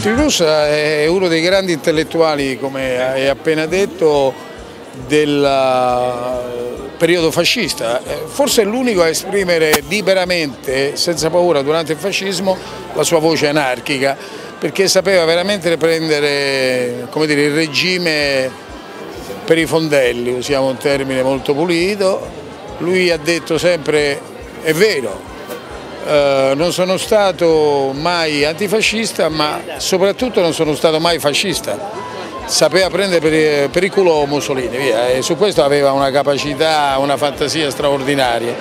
Trilussa è uno dei grandi intellettuali, come hai appena detto, del eh, periodo fascista. Eh, forse è l'unico a esprimere liberamente, senza paura, durante il fascismo, la sua voce anarchica, perché sapeva veramente prendere dire, il regime per i fondelli, usiamo un termine molto pulito. Lui ha detto sempre, è vero, eh, non sono stato mai antifascista ma soprattutto non sono stato mai fascista, sapeva prendere per, per il culo Mussolini via, e su questo aveva una capacità, una fantasia straordinaria.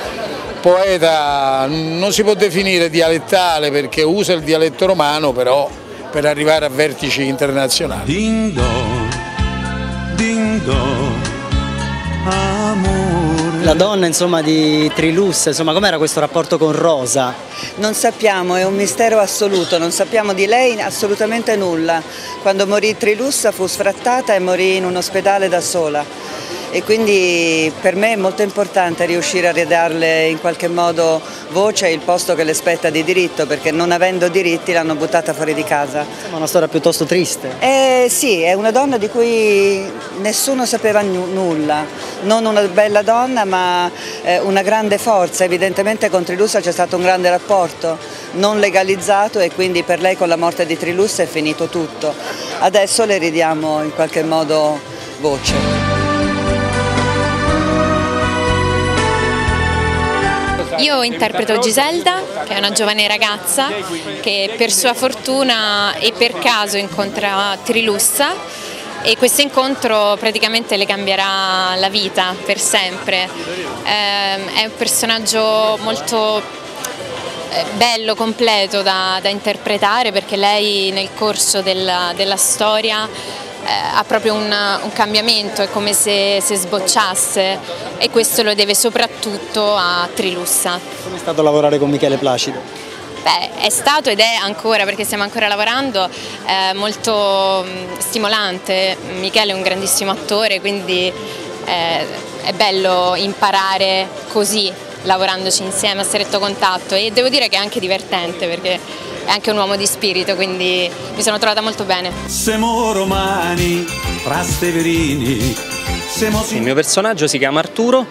Poeta non si può definire dialettale perché usa il dialetto romano però per arrivare a vertici internazionali. Dindo, dindo, amore la donna insomma, di Trilus, insomma, com'era questo rapporto con Rosa? Non sappiamo, è un mistero assoluto, non sappiamo di lei assolutamente nulla. Quando morì Trilus fu sfrattata e morì in un ospedale da sola e quindi per me è molto importante riuscire a ridarle in qualche modo voce e il posto che le spetta di diritto perché non avendo diritti l'hanno buttata fuori di casa. È una storia piuttosto triste. Eh, sì, è una donna di cui nessuno sapeva nulla, non una bella donna ma eh, una grande forza, evidentemente con Trilussa c'è stato un grande rapporto non legalizzato e quindi per lei con la morte di Trilussa è finito tutto. Adesso le ridiamo in qualche modo voce. Io interpreto Giselda, che è una giovane ragazza che per sua fortuna e per caso incontra Trilussa e questo incontro praticamente le cambierà la vita per sempre. Ehm, è un personaggio molto eh, bello, completo da, da interpretare perché lei nel corso della, della storia ha proprio un, un, cambiamento, è come se, se, sbocciasse e questo lo deve soprattutto a Trilussa. Come è stato lavorare con Michele Placido? Beh, è stato ed è ancora, perché stiamo ancora lavorando, eh, molto mm, stimolante. Michele è un grandissimo attore, quindi eh, è bello imparare così, lavorandoci insieme a stretto contatto e devo dire che è anche divertente perché è anche un uomo di spirito, quindi mi sono trovata molto bene. Siamo romani, trasteverini, siamo... Il mio personaggio si chiama Arturo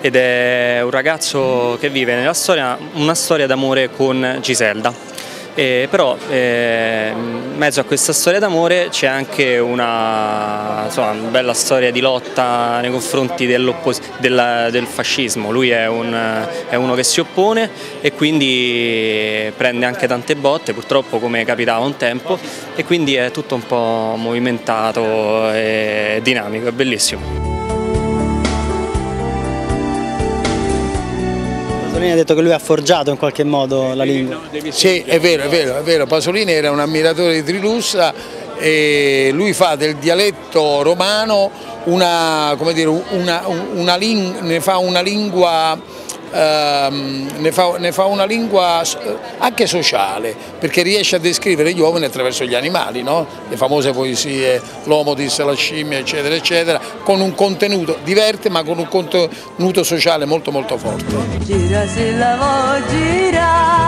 ed è un ragazzo che vive nella storia una storia d'amore con Giselda. Eh, però eh, in mezzo a questa storia d'amore c'è anche una, insomma, una, bella storia di lotta nei confronti del, del, fascismo, lui è, un, è, uno che si oppone e quindi prende anche tante botte, purtroppo come capitava un tempo e quindi è tutto un po' movimentato e dinamico, è bellissimo. Pasolini ha detto che lui ha forgiato in qualche modo la lingua. Sì, è vero, è vero, è vero. Pasolini era un ammiratore di Trilussa e lui fa del dialetto romano una, dire, una, una, ne fa una lingua ehm, ne, fa, ne, fa, una lingua eh, anche sociale, perché riesce a descrivere gli uomini attraverso gli animali, no? le famose poesie l'uomo disse la scimmia, eccetera, eccetera, con un contenuto, diverte ma con un contenuto sociale molto molto forte. Gira, se la gira.